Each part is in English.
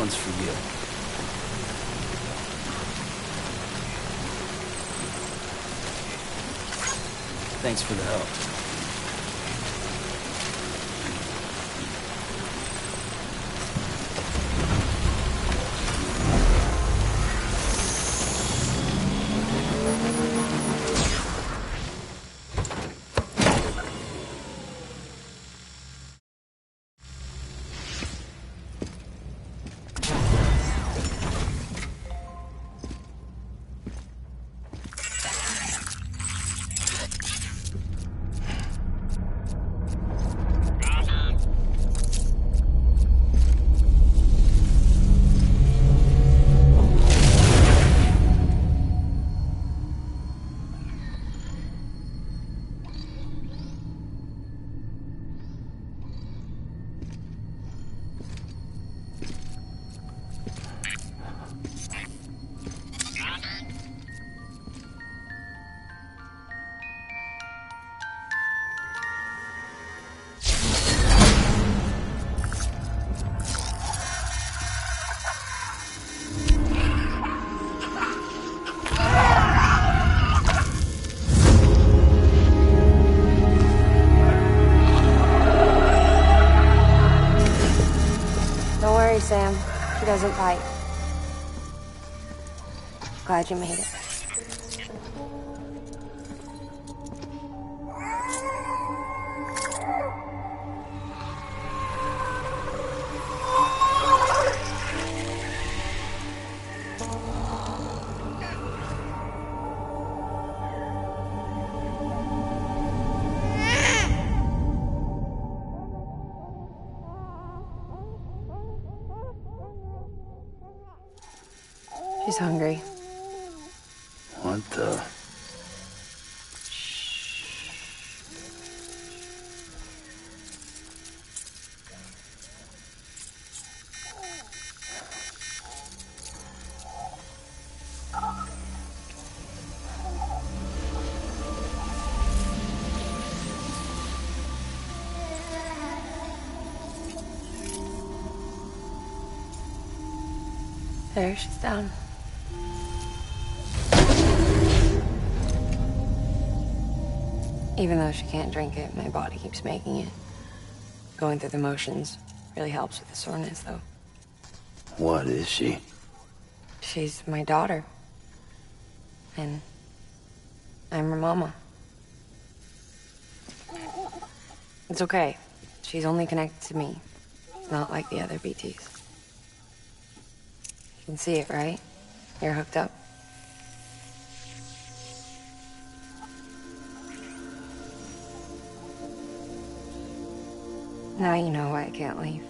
one's for you. Thanks for the help. Pleasant Light. Glad you made it. She's down. Even though she can't drink it, my body keeps making it. Going through the motions really helps with the soreness, though. What is she? She's my daughter. And I'm her mama. It's okay. She's only connected to me. It's Not like the other BTs. Can see it, right? You're hooked up. Now you know why I can't leave.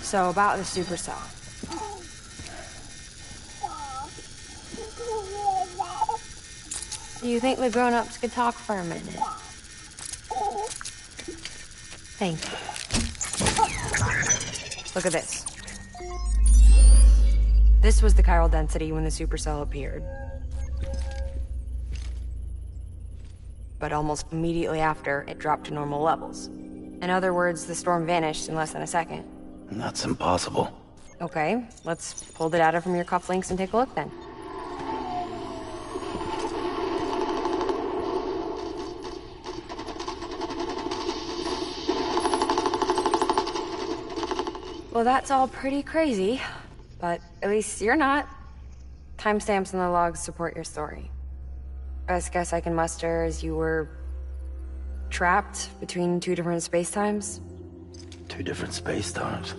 So about the supercell. Do you think the grown-ups could talk for a minute? Thank you. Look at this. This was the chiral density when the supercell appeared. But almost immediately after, it dropped to normal levels. In other words, the storm vanished in less than a second. That's impossible. Okay, let's pull the data from your cufflinks and take a look then. Well, that's all pretty crazy, but at least you're not. Timestamps in the logs support your story. Best guess I can muster is you were trapped between two different spacetimes. Two different spacetimes.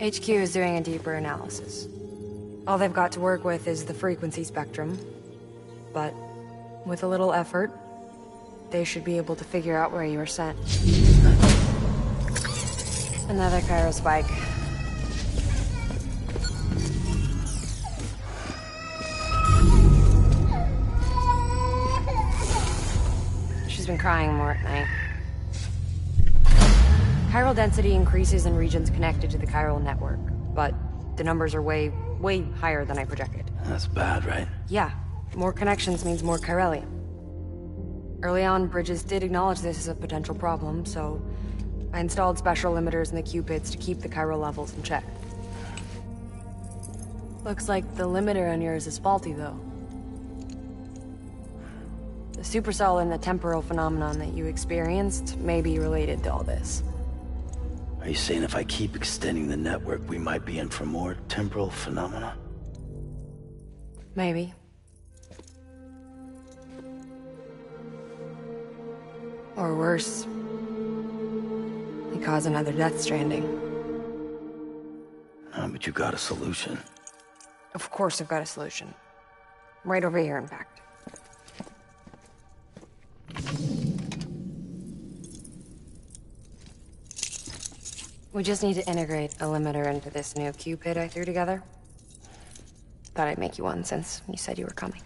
HQ is doing a deeper analysis. All they've got to work with is the frequency spectrum. But with a little effort, they should be able to figure out where you were sent. Another chiral spike. She's been crying more at night. Chiral density increases in regions connected to the chiral network, but the numbers are way, way higher than I projected. That's bad, right? Yeah, more connections means more chiralium. Early on, Bridges did acknowledge this as a potential problem, so I installed special limiters in the Q-pids to keep the chiral levels in check. Looks like the limiter on yours is faulty, though. The supercell and the temporal phenomenon that you experienced may be related to all this. Are you saying if I keep extending the network, we might be in for more temporal phenomena? Maybe. Or worse. Cause another Death Stranding. Oh, but you got a solution. Of course I've got a solution. Right over here, in fact. We just need to integrate a limiter into this new Q-pid I threw together. Thought I'd make you one since you said you were coming.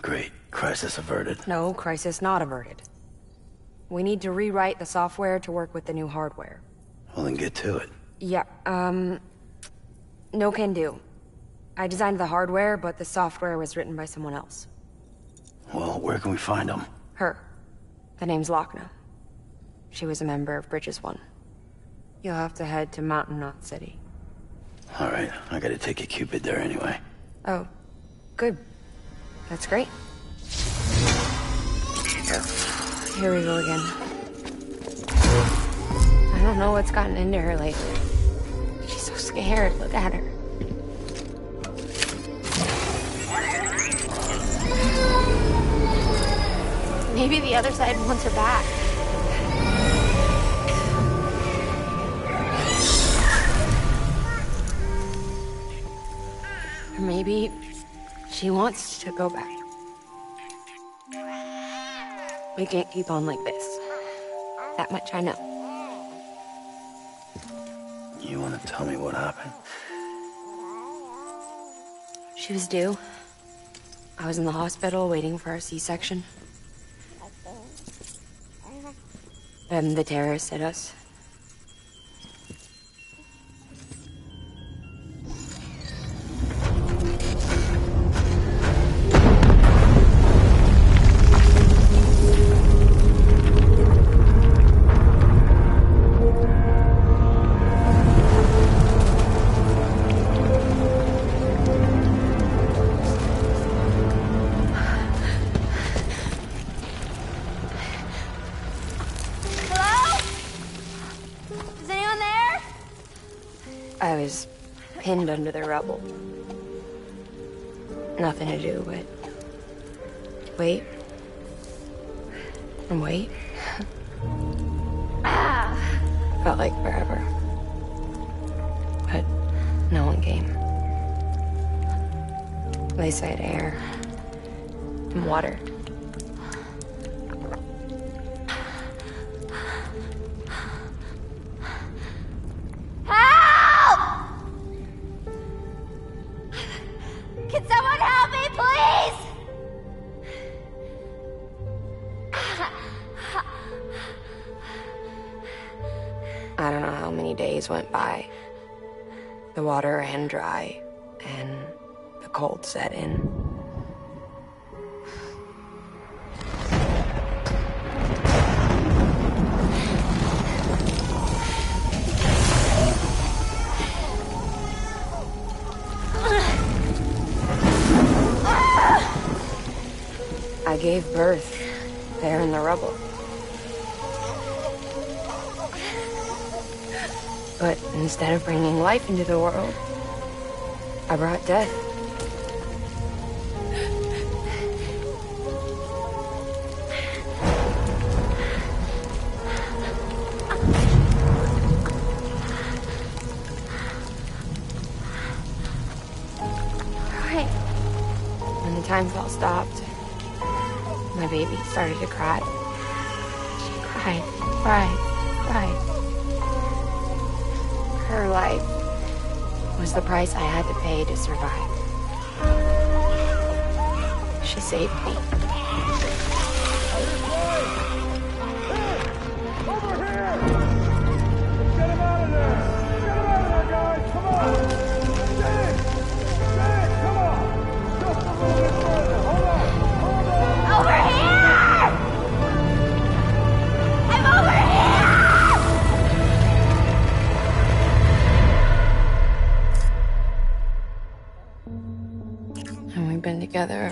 Great. Crisis averted. No, crisis not averted. We need to rewrite the software to work with the new hardware. Well, then get to it. Yeah, um... No can do. I designed the hardware, but the software was written by someone else. Well, where can we find them? Her. The name's Lockne. She was a member of Bridges One. You'll have to head to Mountain Knot City. All right, I gotta take a Q-pid there anyway. Oh, good. That's great. Here we go again. I don't know what's gotten into her lately. She's so scared. Look at her. Maybe the other side wants her back. Or maybe she wants to go back. We can't keep on like this. That much I know. You wanna tell me what happened? She was due. I was in the hospital waiting for our C-section. Then the terrorists hit us. Rubble. Nothing to do but wait and wait. Felt like forever. But no one came. They said air and water. Water ran dry, and the cold set in. I gave birth there in the rubble. But instead of bringing life into the world, I brought death. Right. When the Timefall stopped, my baby started to cry. She cried, cried, cried. Her life was the price I had to pay to survive. She saved me.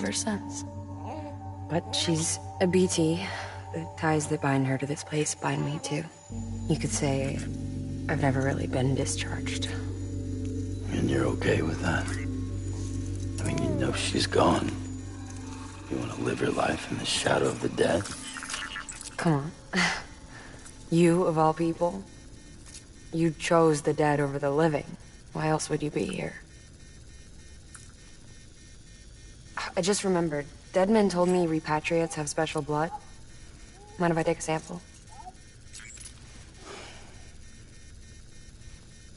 Ever since. But she's a BT. The ties that bind her to this place bind me too. You could say I've never really been discharged. And you're okay with that? I mean, you know she's gone. You want to live your life in the shadow of the dead? Come on. You, of all people, you chose the dead over the living. Why else would you be here? I just remembered. Deadman told me repatriates have special blood. Mind if I take a sample?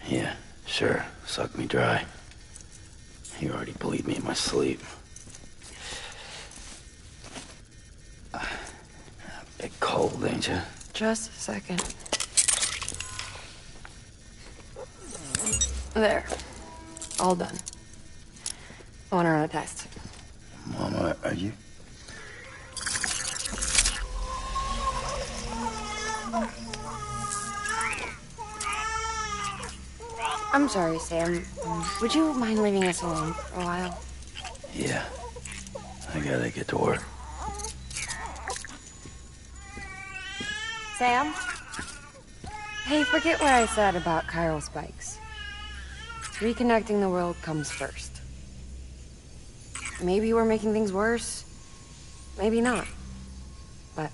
Yeah, sure. Suck me dry. You already bleed me in my sleep. A Bit cold, ain't you? Just a second. There. All done. I want to run a test. Are you? I'm sorry, Sam. Would you mind leaving us alone for a while? Yeah. I gotta get to work. Sam? Hey, forget what I said about chiral spikes. Reconnecting the world comes first. Maybe we're making things worse. Maybe not. But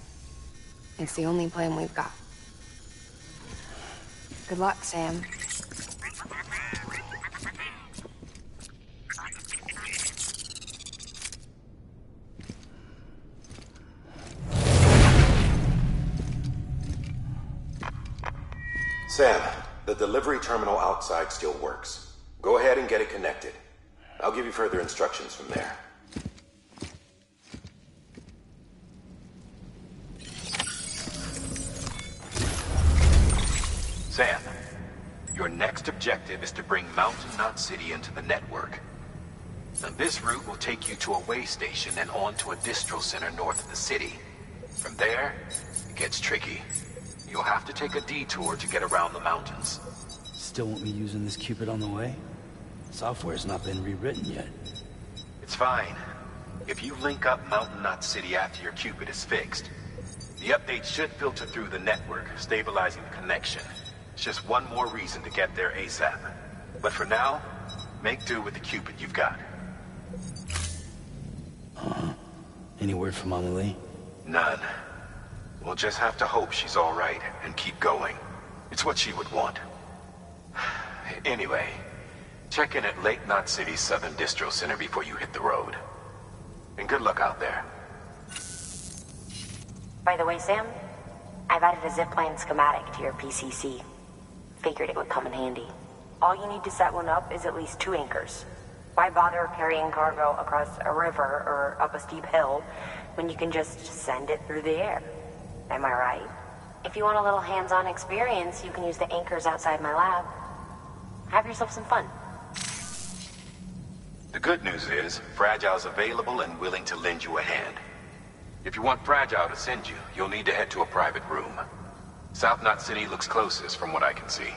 it's the only plan we've got. Good luck, Sam. Sam, the delivery terminal outside still works. Go ahead and get it connected. I'll give you further instructions from there. Sam, your next objective is to bring Mountain Knot City into the network. And this route will take you to a way station and on to a distro center north of the city. From there, it gets tricky. You'll have to take a detour to get around the mountains. Still want me using this Q-pid on the way? Software's not been rewritten yet. It's fine. If you link up Mountain Knot City after your Q-pid is fixed, the updates should filter through the network, stabilizing the connection. It's just one more reason to get there ASAP. But for now, make do with the Q-pid you've got. Uh -huh. Any word from Mama Lee? None. We'll just have to hope she's all right and keep going. It's what she would want. Anyway, check in at Lake Knot City's Southern Distro Center before you hit the road. And good luck out there. By the way, Sam, I've added a zipline schematic to your PCC. Figured it would come in handy. All you need to set one up is at least two anchors. Why bother carrying cargo across a river or up a steep hill when you can just send it through the air? Am I right? If you want a little hands-on experience, you can use the anchors outside my lab. Have yourself some fun. The good news is, Fragile's available and willing to lend you a hand. If you want Fragile to send you, you'll need to head to a private room. South Knot City looks closest from what I can see.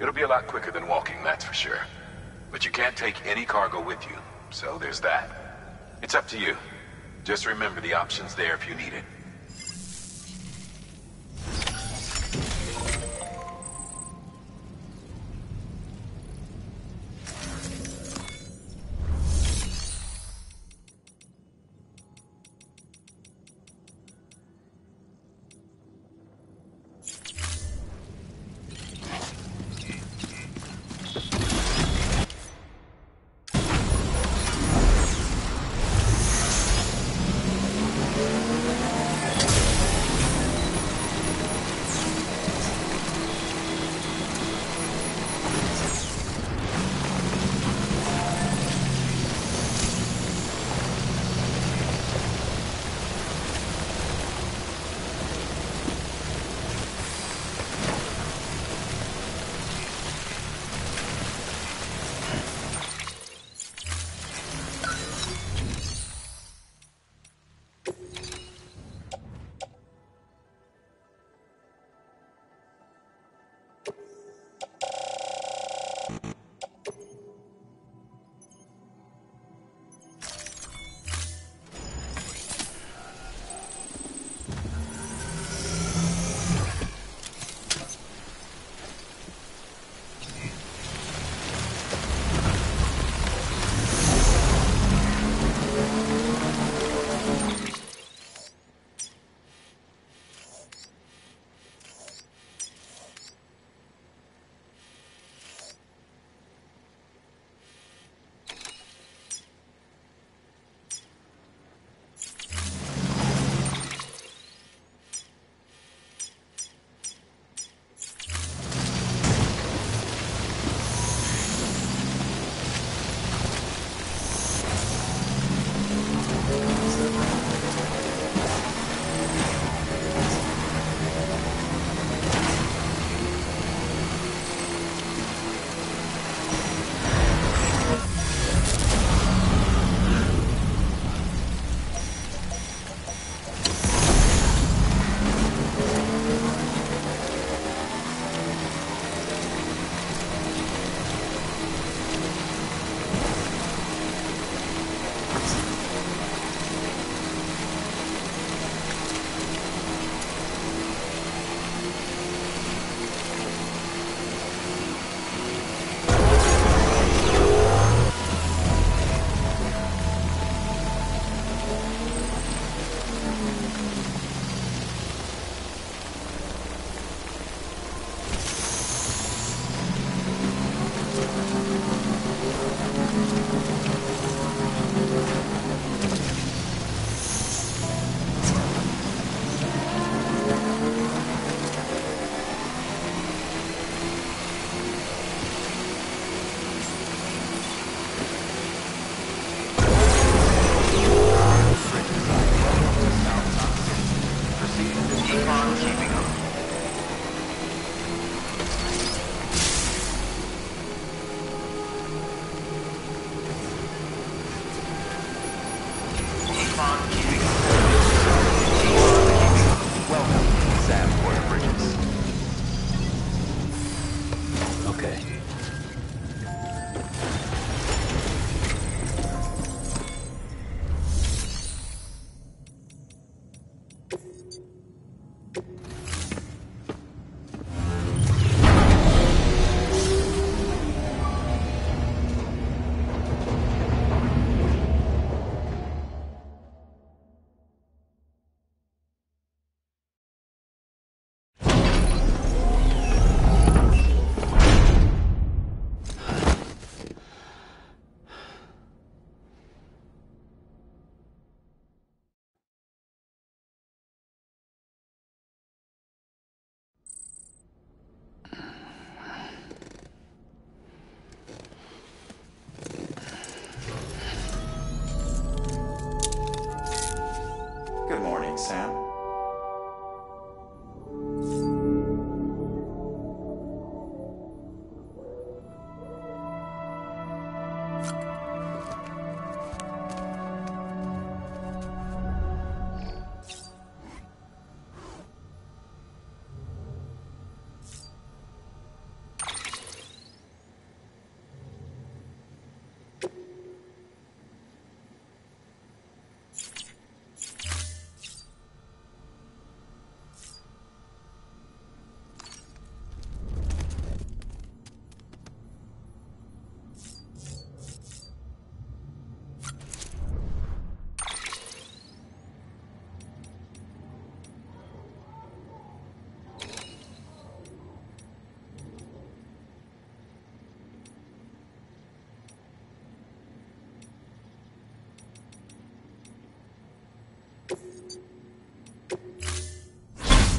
It'll be a lot quicker than walking, that's for sure. But you can't take any cargo with you, so there's that. It's up to you. Just remember the option's there if you need it.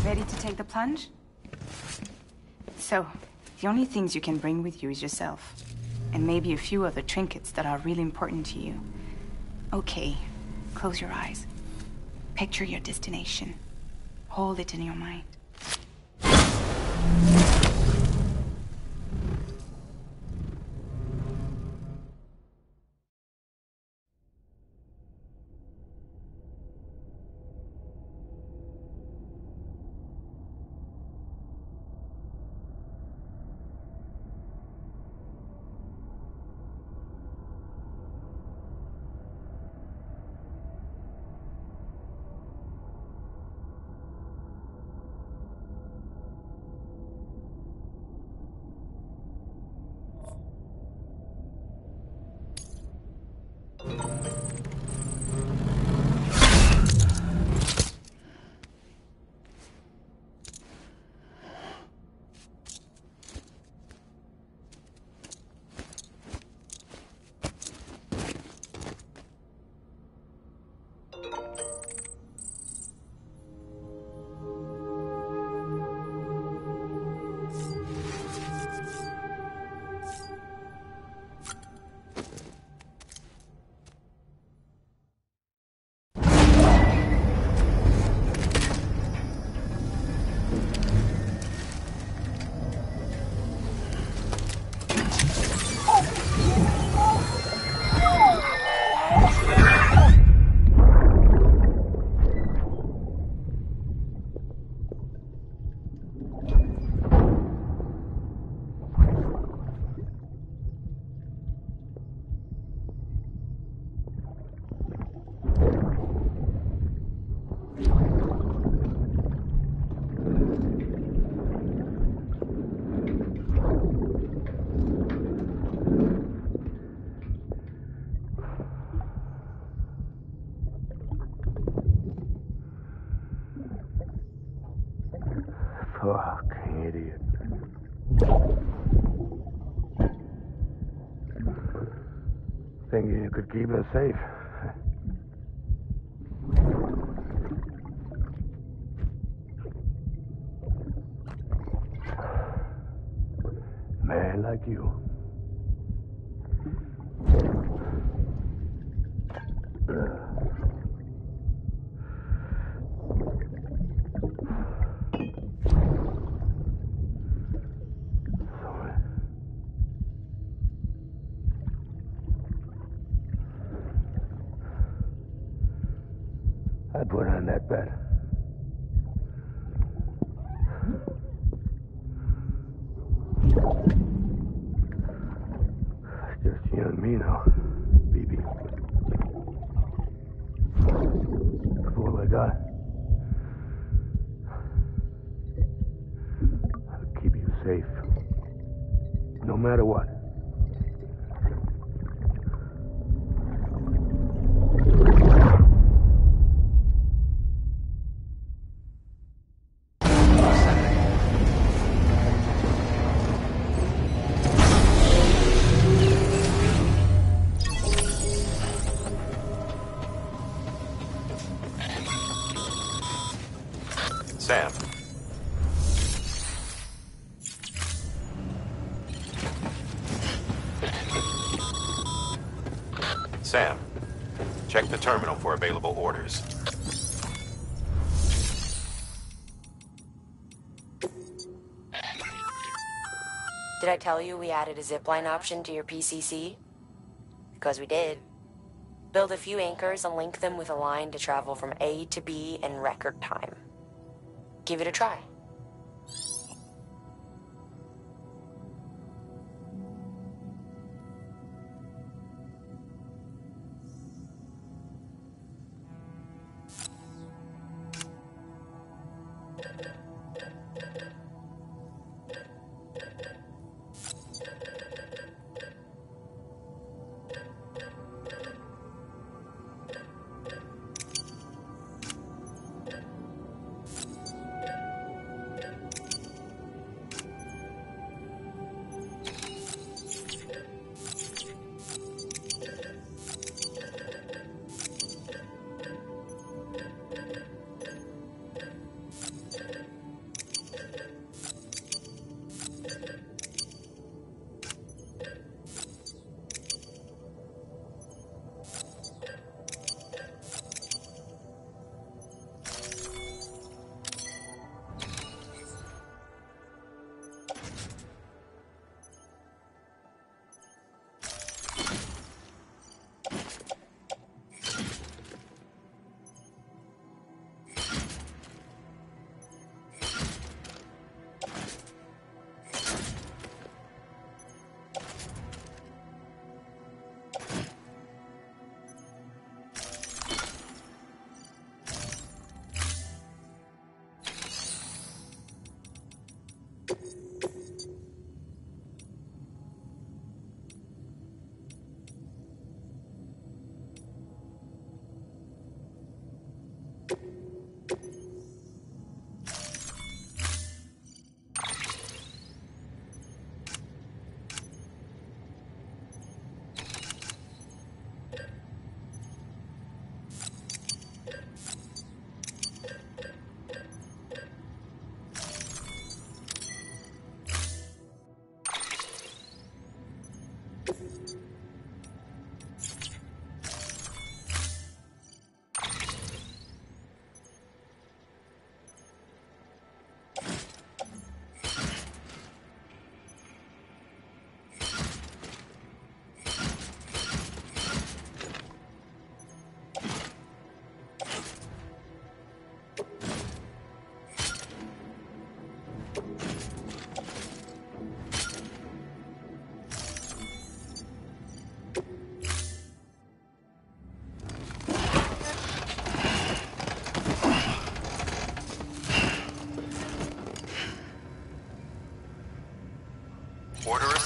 Ready to take the plunge? So, the only things you can bring with you is yourself. And maybe a few other trinkets that are really important to you. Okay, close your eyes. Picture your destination. Hold it in your mind. You could keep us safe. Sam. Sam, check the terminal for available orders. Did I tell you we added a zipline option to your PCC? Because we did. Build a few anchors and link them with a line to travel from A to B in record time. Give it a try.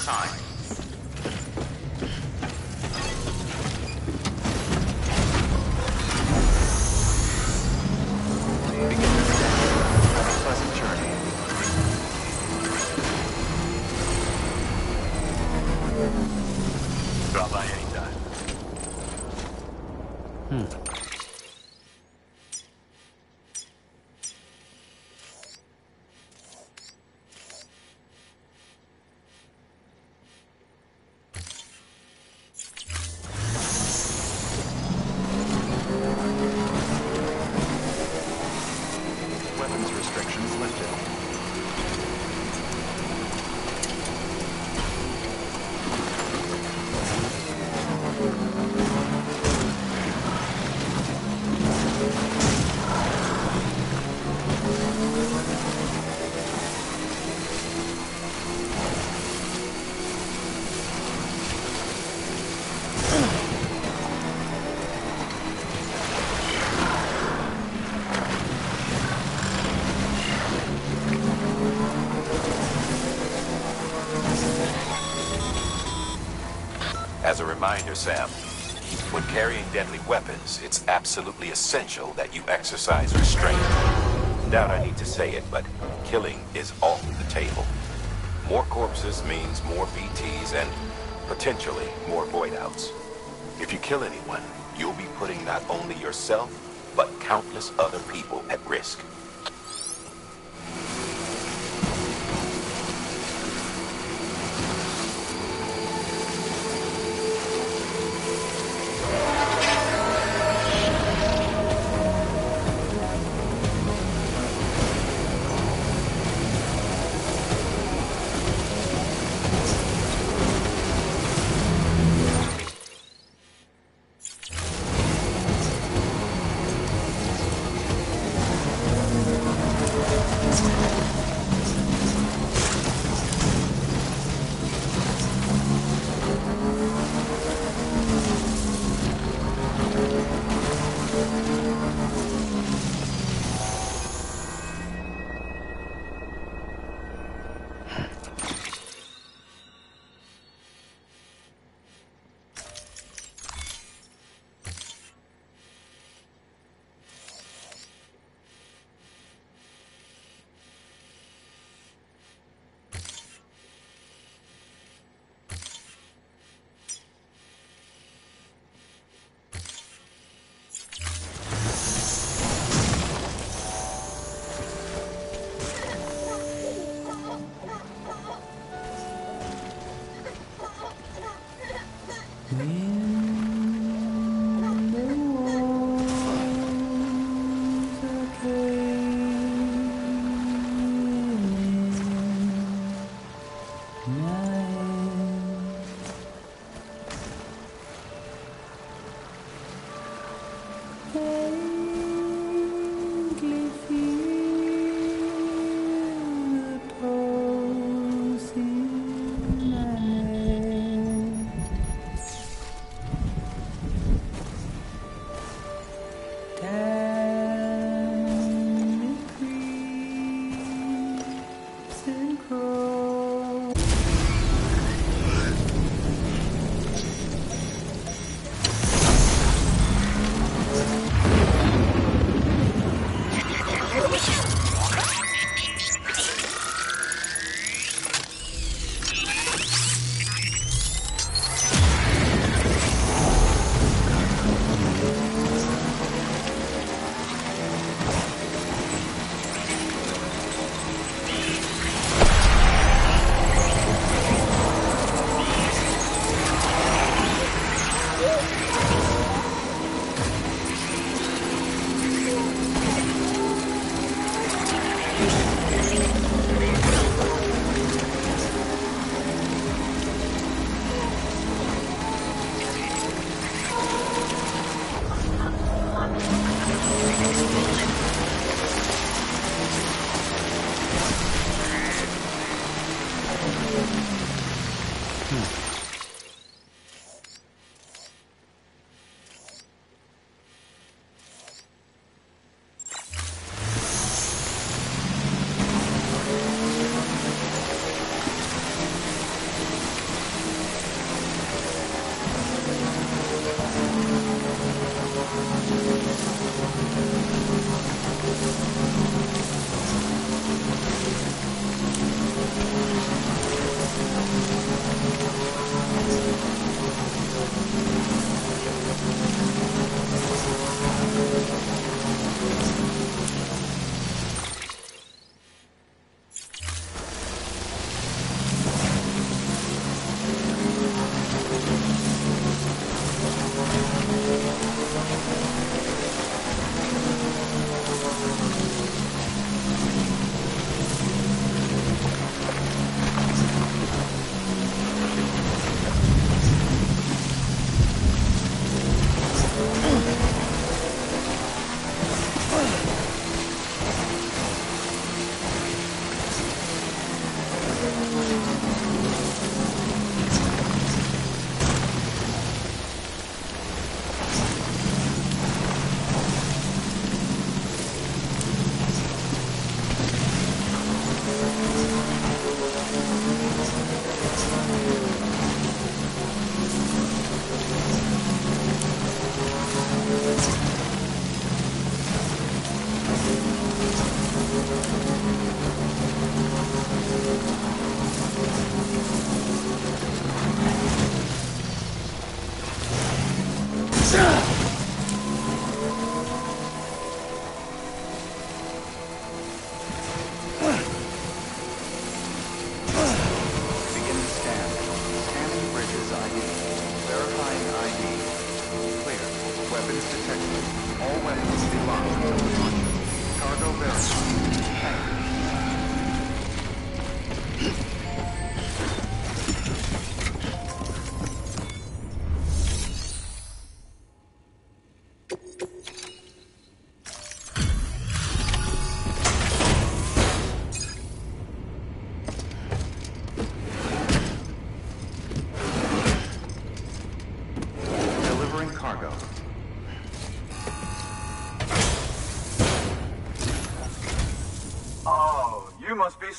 Order reminder, Sam, when carrying deadly weapons, it's absolutely essential that you exercise restraint. Doubt I need to say it, but killing is off the table. More corpses means more BTs and potentially more void outs. If you kill anyone, you'll be putting not only yourself, but countless other people at risk.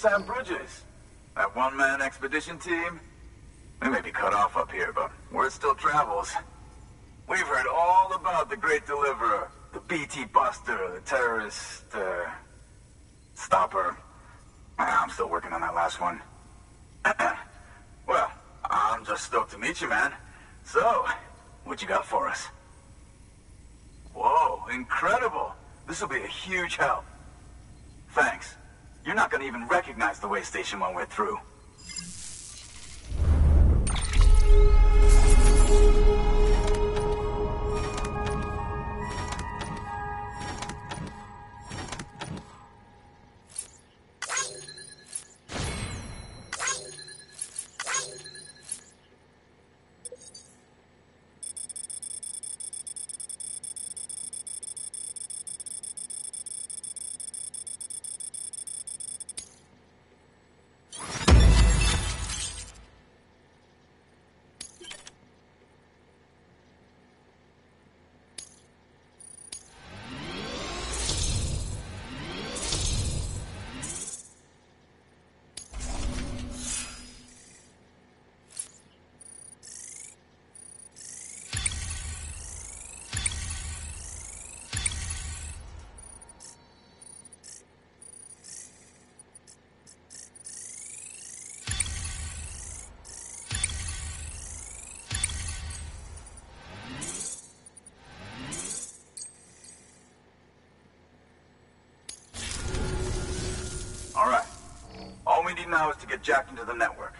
Sam Bridges. That one-man expedition team? We may be cut off up here, but word still travels. We've heard all about the Great Deliverer, the BT Buster, the terrorist, uh, stopper. I'm still working on that last one. well, I'm just stoked to meet you, man. So, what you got for us? Whoa, incredible. This will be a huge help. Thanks. You're not gonna even recognize the way station when we're through. To get jacked into the network.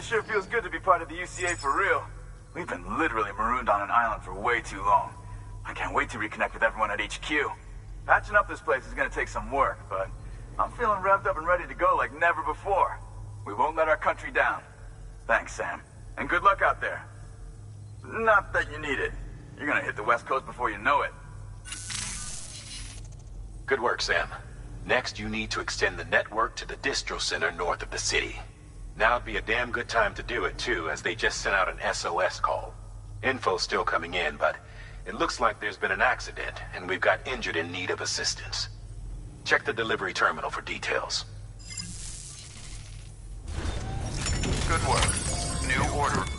It sure feels good to be part of the UCA for real. We've been literally marooned on an island for way too long. I can't wait to reconnect with everyone at HQ. Patching up this place is gonna take some work, but I'm feeling revved up and ready to go like never before. We won't let our country down. Thanks, Sam. And good luck out there. Not that you need it. You're gonna hit the West Coast before you know it. Good work, Sam. Next, you need to extend the network to the distro center north of the city. Now'd be a damn good time to do it, too, as they just sent out an SOS call. Info's still coming in, but it looks like there's been an accident, and we've got injured in need of assistance. Check the delivery terminal for details. Good work. New order.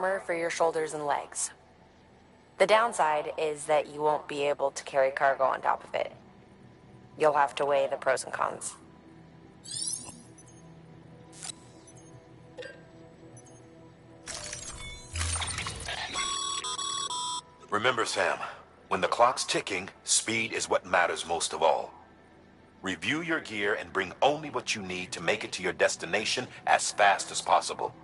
Armor for your shoulders and legs. The downside is that you won't be able to carry cargo on top of it. You'll have to weigh the pros and cons. Remember, Sam, when the clock's ticking, speed is what matters most of all. Review your gear and bring only what you need to make it to your destination as fast as possible.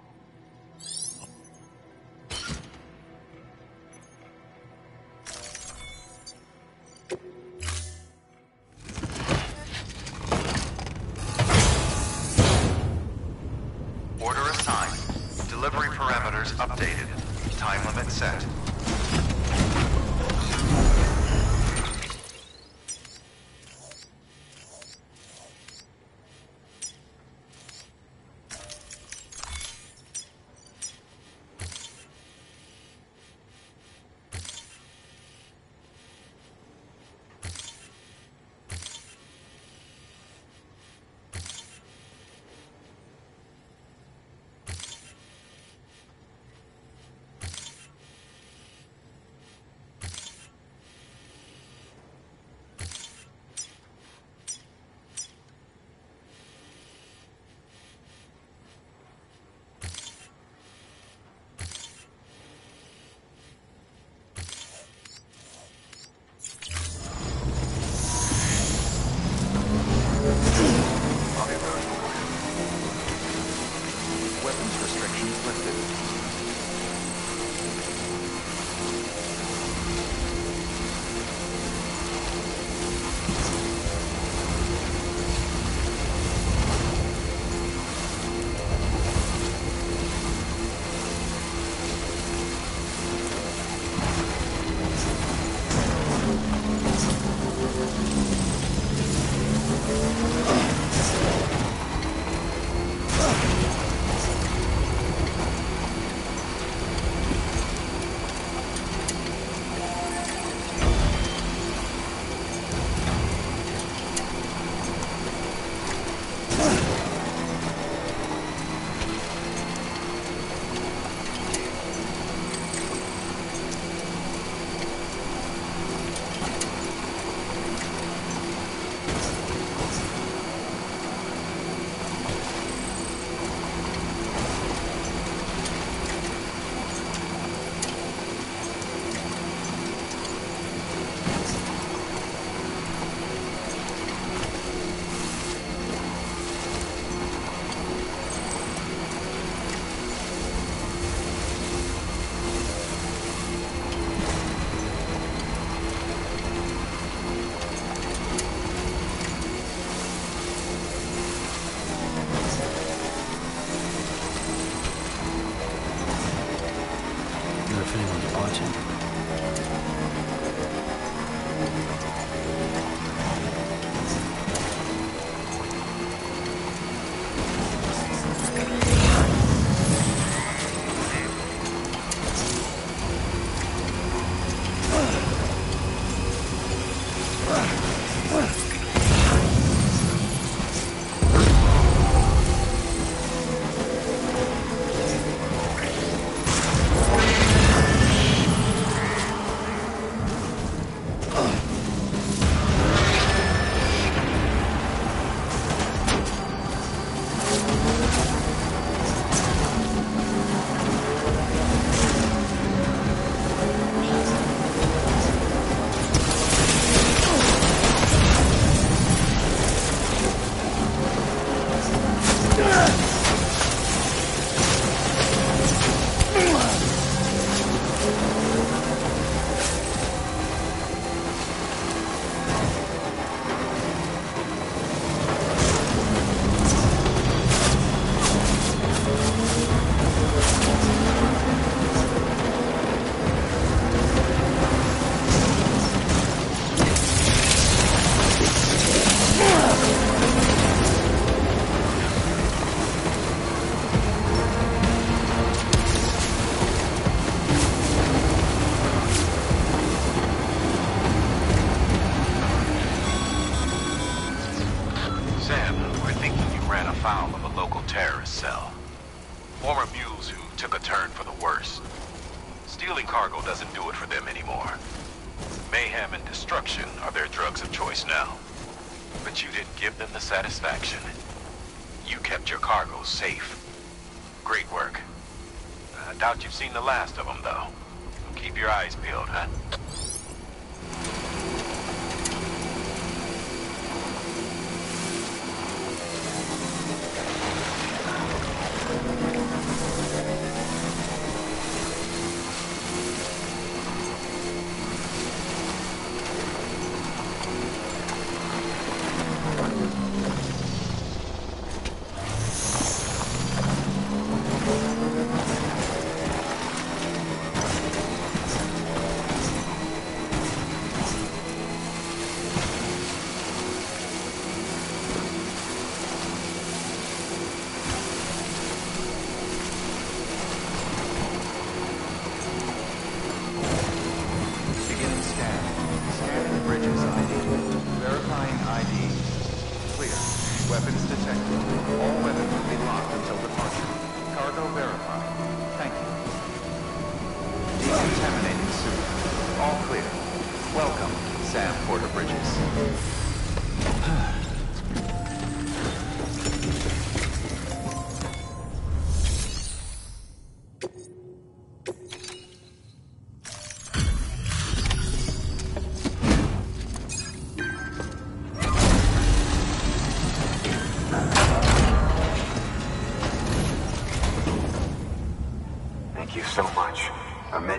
The last of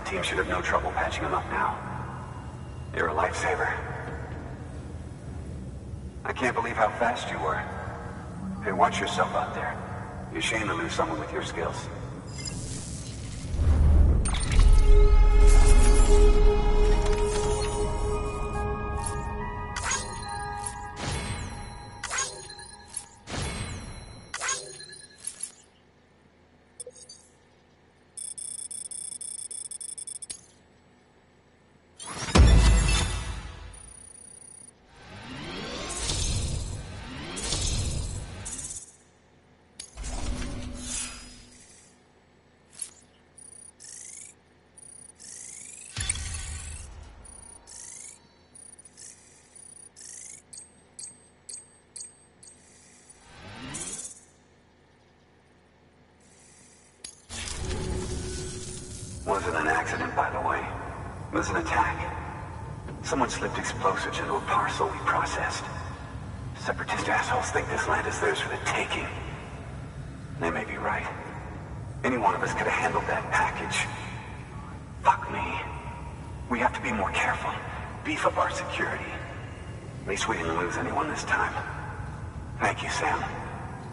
team should have no trouble patching him up now. You're a lifesaver. I can't believe how fast you were. Hey, watch yourself out there. You're shame to lose someone with your skills. We didn't lose anyone this time. Thank you, Sam.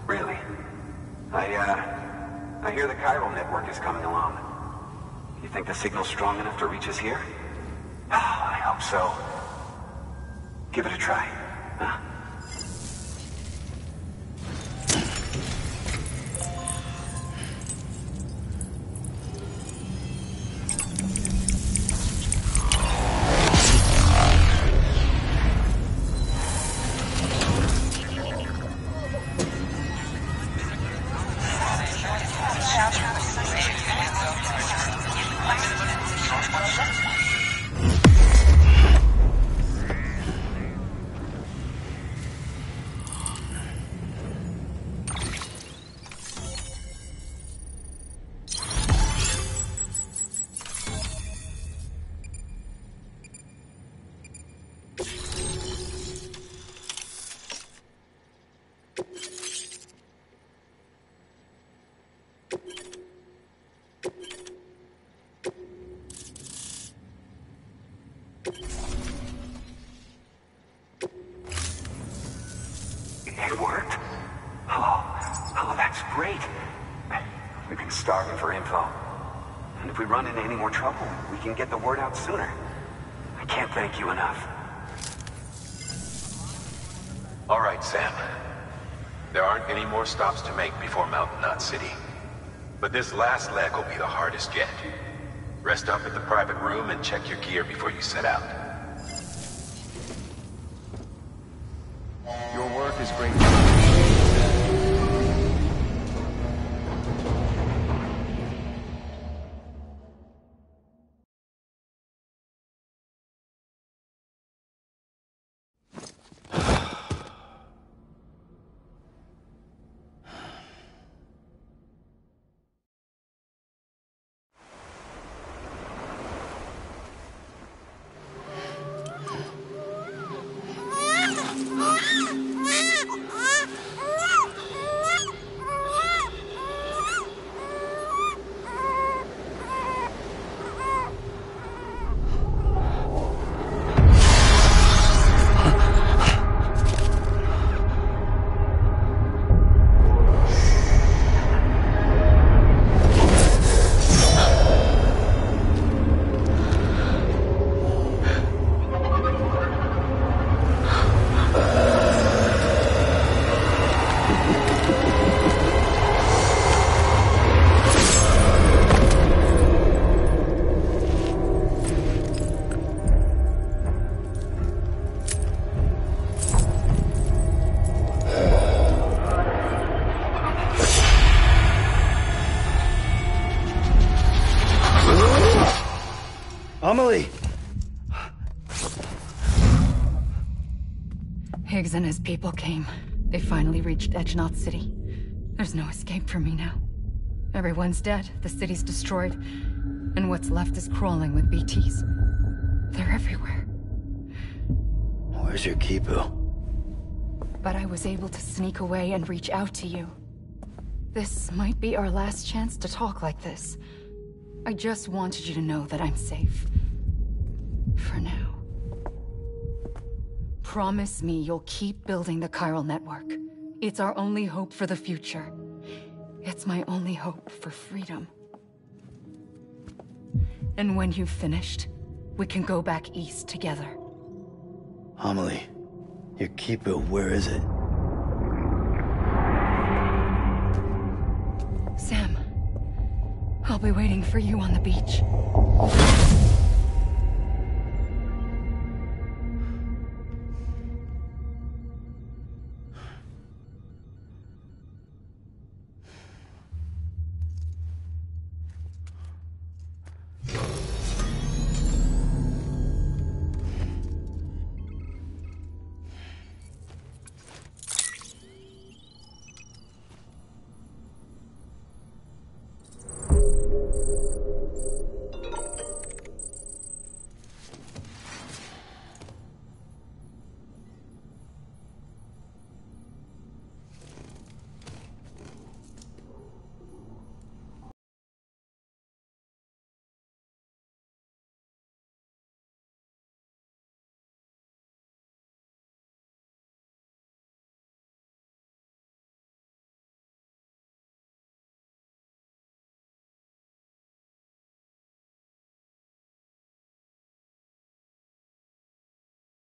Really. I, uh, I hear the chiral network is coming along. You think the signal's strong enough to reach us here? I hope so. Give it a try. Huh? Can get the word out sooner. I can't thank you enough. All right, Sam. There aren't any more stops to make before Mountain Knot City. But this last leg will be the hardest yet. Rest up at the private room and check your gear before you set out. Your work is great. Amelie, Higgs and his people came. They finally reached Edge Knot City. There's no escape for me now. Everyone's dead, the city's destroyed, and what's left is crawling with BTs. They're everywhere. Where's your Q-pid? But I was able to sneak away and reach out to you. This might be our last chance to talk like this. I just wanted you to know that I'm safe. For now. Promise me you'll keep building the chiral network. It's our only hope for the future. It's my only hope for freedom. And when you've finished, we can go back east together. Amelie, your Q-pid, where is it? Sam, I'll be waiting for you on the beach.